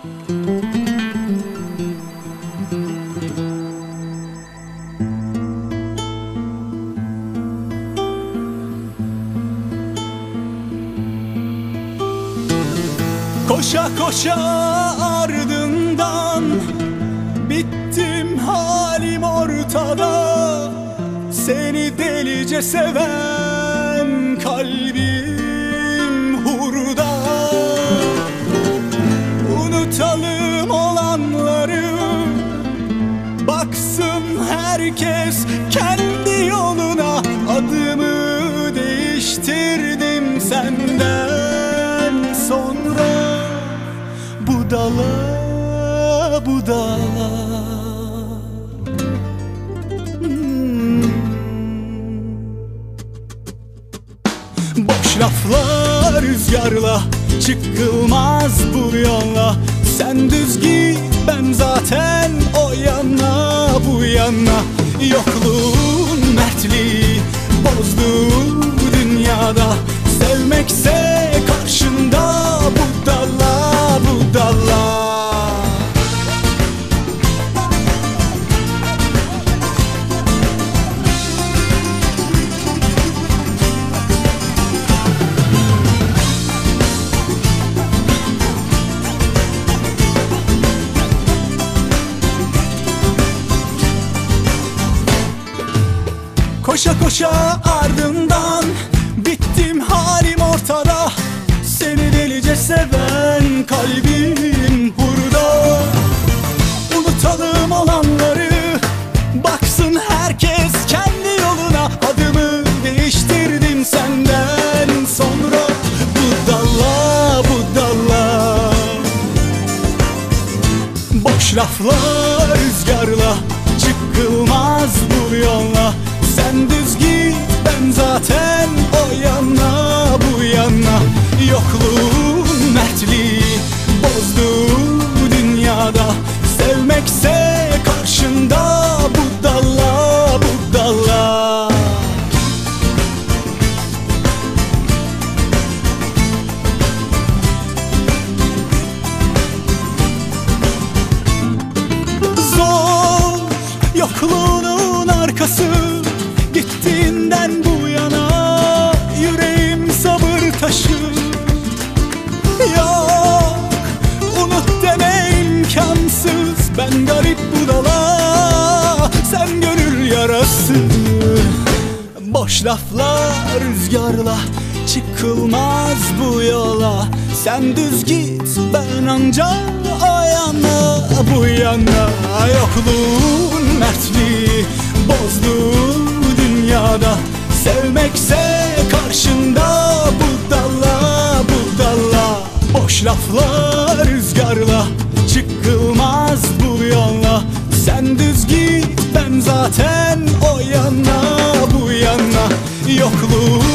Koşa koşa ardından Bittim halim ortada. Seni delice seven kalbim herkes kendi yoluna Adımı değiştirdim senden sonra. Budala budala Hmm. Boş laflar rüzgarla Çıkılmaz bu yolla. Sen düz git bu yana Koşa koşa ardından Bittim halim ortada. Seni delice seven kalbim burada. Unutalım olanları Baksın herkes kendi yoluna. Adımı değiştirdim senden sonra. Budala budala Boş laflar rüzgarla Çıkılmaz bu yolla Sen düz git ben zaten o yana bu yana. Yokluğun mertliği bozdu dünyada. Sevmekse karşında budala budala Zor yokluğunun arkası Boş laflar rüzgarla Çıkılmaz bu yola. Sen düz git ben anca o yana. Bu yana Yokluğun mertliği bozdu dünyada. Sevmekse karşında budala budala Boş laflar rüzgarla Çıkılmaz bu yola. Sen düz git ben zaten o yana bu yana Yokluğun